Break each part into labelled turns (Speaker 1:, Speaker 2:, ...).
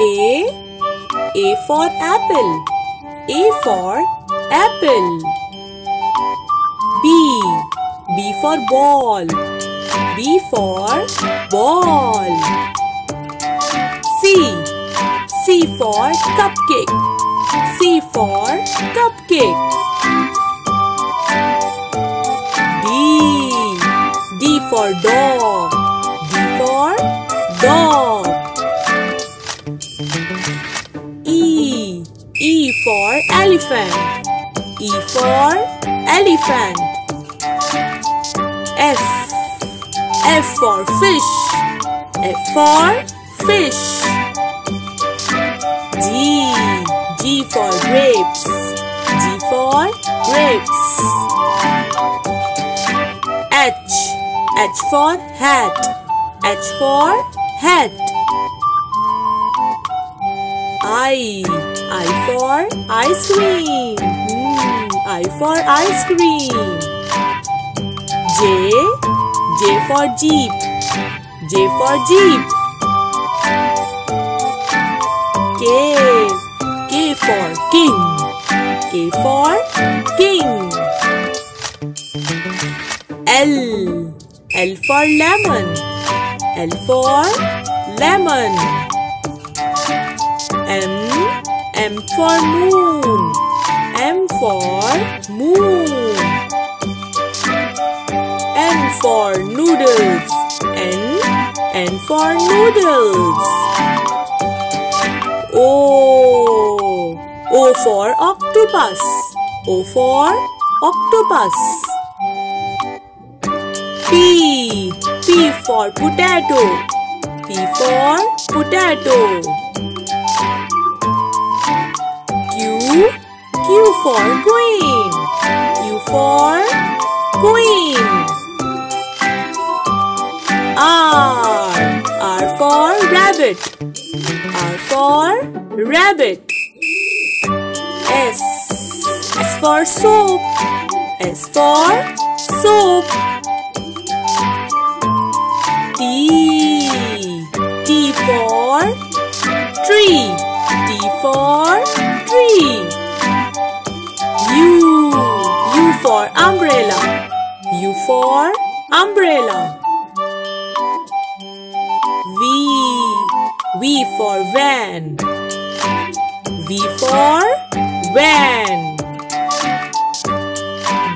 Speaker 1: A. A for apple. A for apple. B. B for ball. B for ball. C. C for cupcake. C for cupcake. D. D for dog. D for dog. For elephant. E for elephant. F. F for fish. F for fish. G. G for grapes. G for grapes. H. H for hat. H for hat. I. I for ice cream. Mm, I for ice cream. J. J for jeep. J for jeep. K. K for king. K for king. L. L for lemon. L for lemon. M. For moon. M for moon. N for noodles. N. N for noodles. O. O for octopus. O for octopus. P. P for potato. P for potato. For queen. R. R for rabbit. R for rabbit. S. S for soap. S for soap. T. T for tree. T for tree. For umbrella. U for umbrella. V. V for van. V for van.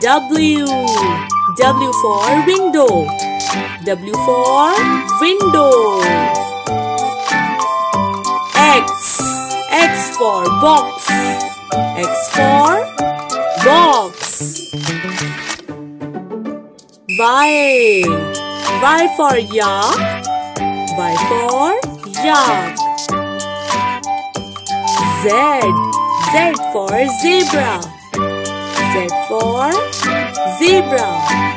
Speaker 1: W. W for window. W for window. X. X for box. X for box. Y. Y for yak. Y for yak. Z. Z for zebra. Z for zebra.